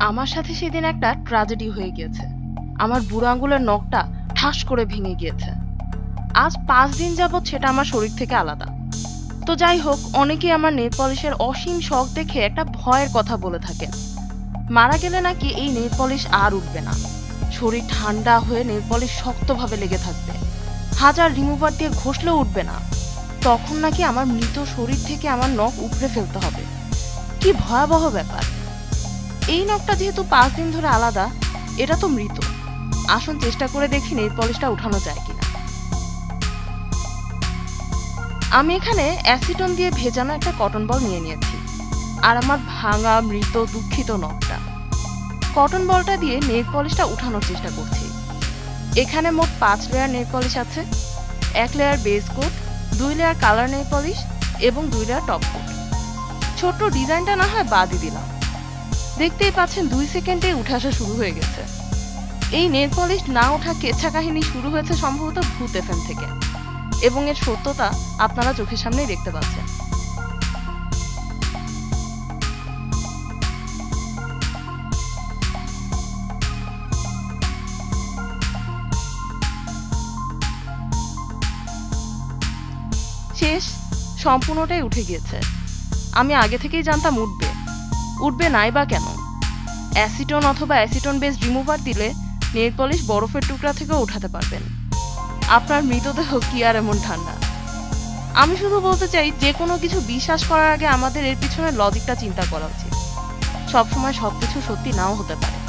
আমার সাথে সেদিন একটা ট্র্যাজেডি হয়ে গিয়েছে। আমার বুড়ো আঙ্গুলের নখটা ঠাস করে ভেঙে গিয়েছে। আজ পাঁচ দিন যাবৎ সেটা আমার শরীর থেকে আলাদা। তো যাই হোক, অনেকেই আমার নেল পলিশের অসীম শখ দেখে একটা ভয়ের কথা বলে থাকেন। মারা গেলে নাকি এই নেল পলিশ আর উঠবে না। শরীর ঠান্ডা হয়ে নেল পলিশ শক্তভাবে লেগে থাকবে। হাজার রিমুভার দিয়ে ঘষলেও উঠবে না। তখন নাকি আমার মৃত শরীর থেকে আমার নখ উপড়ে ফেলতে হবে। কি ভয়াবহ ব্যাপার। এই নখটা যেহেতু পাঁচ দিন ধরে আলাদা, এটা তো মৃত। আসুন চেষ্টা করে দেখি নেল পলিশটা উঠানো যায় কিনা। আমি এখানে অ্যাসিটন দিয়ে ভেজানো একটা কটন বল নিয়ে নিয়েছি, আর আমার ভাঙা, মৃত, দুঃখিত নখটা। কটন বলটা দিয়ে নেল পলিশটা উঠানোর চেষ্টা করছি। এখানে মোট পাঁচ লেয়ার নেল পলিশ আছে, এক লেয়ার বেস কোট দুই লেয়ার কালার নেল পলিশ এবং দুই লেয়ার টপ কোট ছোট্ট ডিজাইনটা না হয় বাদই দিলাম। দেখতেই পাচ্ছেন দুই সেকেন্ডে উঠে আসা শুরু হয়ে গেছে। এই নেল পলিশ না ওঠা কেচ্ছা কাহিনী শুরু হয়েছে সম্ভবত ভূত এফএম থেকে। এবং এর সত্যতা আপনারা চোখের সামনেই দেখতে পাচ্ছেন। শেষ, সম্পূর্ণটাই উঠে গিয়েছে। আমি আগে থেকেই জানতাম উঠবে। উঠবে নাই বা কেন? অ্যাসিটন অথবা অ্যাসিটন বেস রিমুভার দিলে নেল পলিশ বরফের টুকরা থেকেও উঠাতে পারবেন। আপনার মৃতদেহ কি আর এমন ঠান্ডা? আমি শুধু বলতে চাই যে কোনো কিছু বিশ্বাস করার আগে আমাদের এর পিছনে লজিকটা চিন্তা করা উচিত। সবসময় সবকিছু সত্যি নাও হতে পারে।